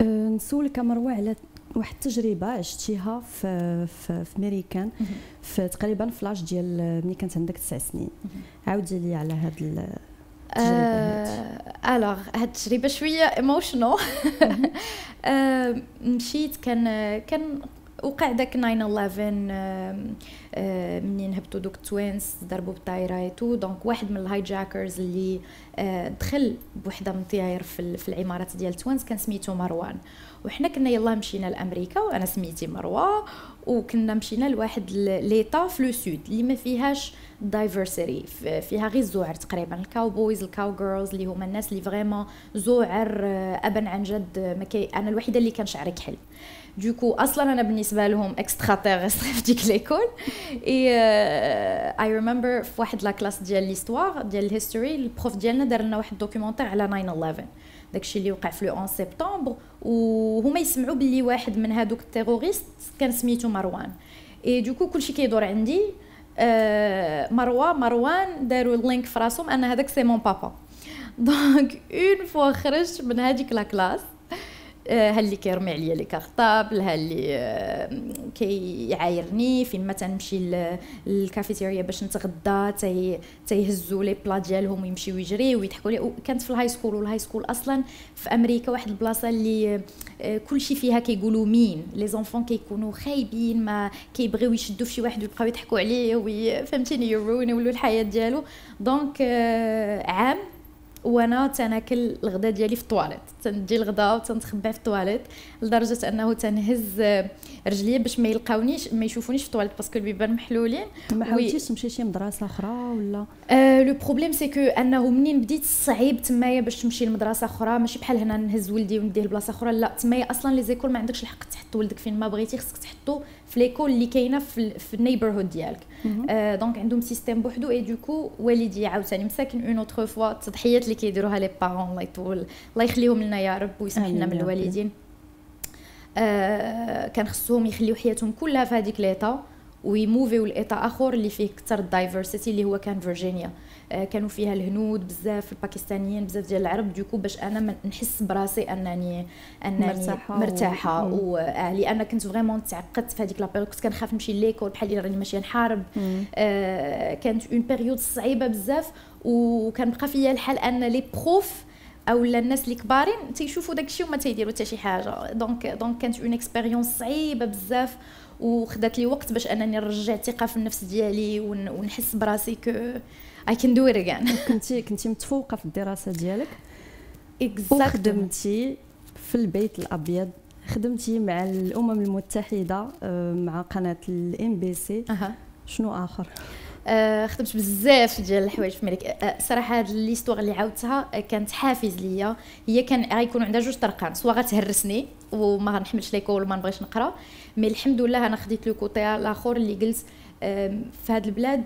أه نسولك مروه على واحد التجربة عشتيها في في, في ميريكان. في تقريبا في l'âge ديال ملي كانت عندك تسع سنين. عاودي لي على هاد alors هاد التجربة شوية emotional مشيت كان كان وقع داك 9 11 منين هبطوا دوك ال twins ضربوا بالطايره et tout donc واحد من ال hijackers اللي آه، دخل بوحدة من الطياير في العمارات ديال ال twins كان سميتو مروان. وحنا كنا يلا مشينا لأمريكا وأنا سميتي مروه وكنا مشينا لواحد l'état في le sud اللي ما فيهاش diversity فيها غير الزوعر تقريبا ال cowboys ال cow girls اللي هما الناس اللي vraiment زوعر آه، ابا عن جد ما كي أنا الوحيدة اللي كان شعري كحل. du coup أصلا أنا بالنسبة لهم extraterrestre في ديك l'école et I remember في واحد la classe ديال l'histoire ديال ال history ال prof ديالنا دار لنا واحد documentaire على 9 11 داكشي اللي وقع في le 11 سبتمبر وهما يسمعوا باللي واحد من هادوك ال terroristes كان سميتو مروان. et du coup كلشي كيدور عندي آه مروه مروان داروا ال link في راسهم أن هذاك c'est mon papa. donc une fois خرجت من هذيك la classe ها اللي كيرمي عليا لي cartable ها اللي آه، كيعايرني فين ما تنمشي للكافيتيريا باش نتغدى تي تيهزوا les plats ديالهم ويمشيو يجريو ويضحكوا لي. كانت في ال high school وال high school أصلا في أمريكا واحد البلاصة اللي آه، كلشي فيها كيقولوا même les enfants كيكونوا خايبين ما كيبغيو يشدوا في شي واحد ويبقاو يضحكوا عليه فهمتيني يروني الحياة ديالو. donc عام وأنا تناكل الغداء ديالي في الطواليت تندي الغداء وتنتخبى في الطواليت لدرجة أنه تنهز رجليا باش ما يلقاونيش ما يشوفونيش في ال toilettes parce que البيبان محلولين. ما حاولتيش تمشي شي مدرسة أخرى ولا؟ آه le problème c'est que أنه منين بديت صعيب تمايا باش تمشي لمدرسة أخرى ماشي بحال هنا نهز ولدي ونديه لبلاصة أخرى لا تمايا أصلا les écoles ما عندكش الحق تحط ولدك فين ما بغيتي خصك تحطو في l'école اللي كاينة في, في ال neighborhood ديالك. آه donc عندهم système بوحدو et du coup والدي عاوتاني مساكن une autre fois اللي كيديروها les parents الله يطول الله يخليهم لنا يا رب ويسمح لنا من الوالدين. آه كان خصهم يخليو حياتهم كلها في هذيك l'état وي move يو ل état آخر اللي فيه كثر ال diversity اللي هو كان فيرجينيا. آه كانوا فيها الهنود بزاف الباكستانيين بزاف ديال العرب. du coup باش أنا نحس براسي انني أنني مرتاحة, مرتاحة. و... آه لأن كنت vraiment تعقدت في هذيك la période كنت كنخاف نمشي l'école بحال اللي راني ماشية نحارب. آه كانت une période صعيبة بزاف. وكان بقى فيا الحال أن les profs أو الناس اللي كبارين تيشوفوا داكشي وما تيديروا حتى شي حاجة. donc donc كانت une expérience صعيبة بزاف. وخدات لي وقت باش انني نرجع الثقة في النفس ديالي ونحس براسي que I can do it again كنتي كنتي متفوقة في الدراسة ديالك؟ وخدمتي في البيت الأبيض. خدمتي مع الأمم المتحدة آه، مع قناة الام بي سي شنو آخر؟ خدمت بزاف ديال الحوايج في ملك. آه صراحة هاد l'histoire اللي عاودتها آه كانت حافز ليا. هي كان غيكون عندها جوج طرقان. soit غتهرسني وما غنحملش l'école وما نبغيش نقرا. mais الحمد لله أنا خديت le côté الآخر اللي قلت في هذه البلاد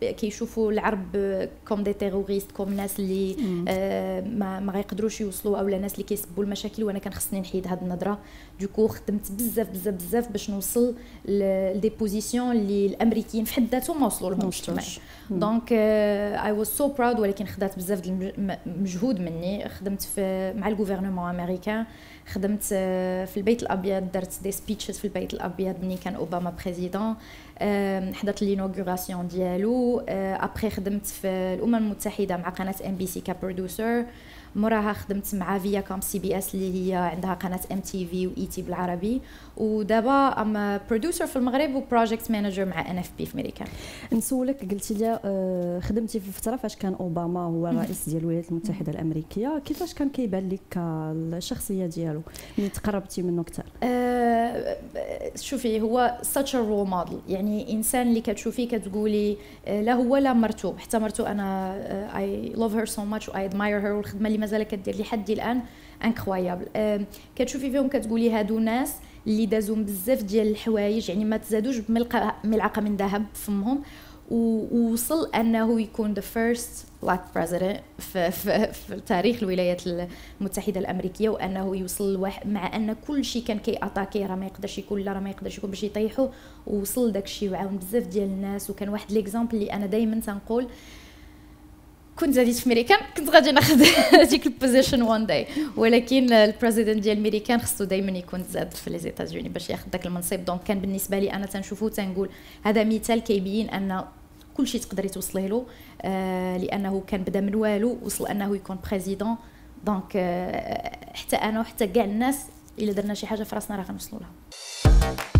كيشوفوا العرب comme des terroristes comme ناس اللي ما ما غيقدروش يوصلوا اولا ناس اللي كيسبوا المشاكل وأنا كان خصني نحيد هذه النظره du coup خدمت بزاف بزاف بزاف باش نوصل ل des positions اللي الامريكيين في حد ذاتهم ما وصلوا لهمش donc I was so proud ولكن خدات بزاف مجهود مني خدمت في مع ال gouvernement américain خدمت في البيت الابيض درت des speeches في البيت الابيض ملي كان اوباما président حضرت l'inauguration ديالو أبخي خدمت في الأمم المتحدة مع قناة ام بي سي ك producer موراها خدمت مع Viacom CBS اللي هي عندها قناة ام تي في واي تي بالعربي. ودابا I'm producer في المغرب و project manager مع ان اف بي في أمريكا. نسولك قلتي لي آه، خدمتي في فترة فاش كان أوباما هو رئيس ديال الولايات المتحدة الأمريكية. كيفاش كان كيبان لك الشخصية ديالو ملي تقربتي منه أكثر؟ أه شوفي هو a role model. يعني إنسان اللي كتشوفيه كتقولي آه، لا هو لا مرتو حتى مرتو أنا I love her so much و I admire her والخدمة اللي مازال كدير لحد الآن. incroyable كتشوفي فيهم كتقولي هادو ناس اللي دازوا بزاف ديال الحوايج يعني ما تزادوش بملعقه من ذهب فمهم. ووصل أنه يكون the first black president في, تاريخ الولايات المتحدة الأمريكية وأنه يوصل الواحد مع أن كل شيء كان كي attaquer راه ما يقدرش يكون لا راه ما يقدرش يكون باش يطيحوا ووصل داك الشيء وعاون بزاف ديال الناس. وكان واحد l'exemple اللي أنا دائما تنقول كنت زاديت في ميريكان كنت غادي ناخذ هذيك ال position one day ولكن ال president ديال ميريكان خصو دائما يكون زاد في les États-Unis باش ياخذ داك المنصب. donc كان بالنسبة لي أنا تنشوفو تنقول هذا مثال كيبين أن كل شيء تقدري توصلي له آه لأنه كان بدا من والو وصل أنه يكون président donc آه حتى أنا وحتى كاع الناس إلا درنا شي حاجة في راسنا راه غنوصلوا لها.